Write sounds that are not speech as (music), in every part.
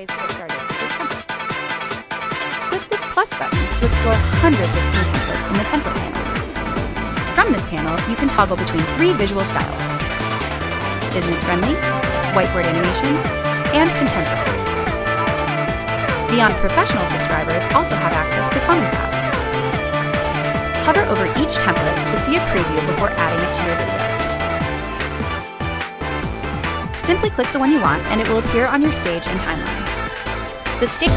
ways to get started. (laughs) Click this plus button to explore hundreds of scene templates in the template panel. From this panel, you can toggle between three visual styles. Business-friendly, whiteboard animation, and contemporary. Vyond professional subscribers also have access to Common. Hover over each template to see a preview before adding it to your video. Simply click the one you want and it will appear on your stage and timeline. The stage...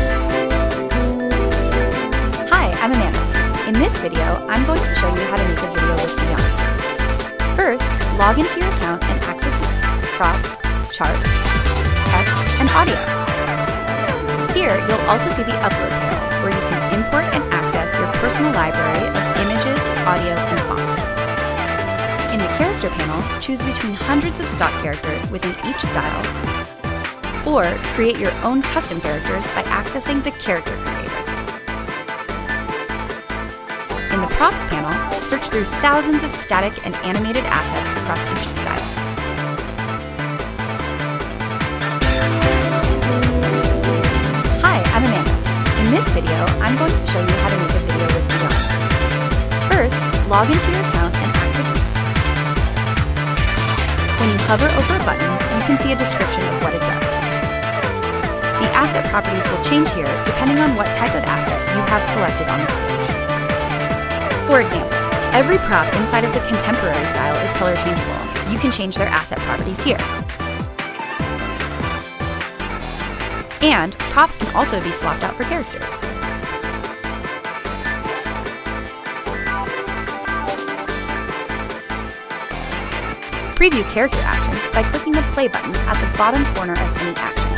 Hi, I'm Amanda. In this video, I'm going to show you how to make a video with Vyond. First, log into your account and access props, chart, text, and audio. Here, you'll also see the upload panel, where you can import and access your personal library of images, audio, and fonts. In the character panel, choose between hundreds of stock characters within each style, or create your own custom characters by accessing the Character Creator. In the Props panel, search through thousands of static and animated assets across each style. Hi, I'm Amanda. In this video, I'm going to show you how to make a video with Vyond. First, log into your account and access it. When you hover over a button, you can see a description of what it asset properties will change here depending on what type of asset you have selected on the stage. For example, every prop inside of the contemporary style is color changeable. You can change their asset properties here. And props can also be swapped out for characters. Preview character actions by clicking the play button at the bottom corner of any action.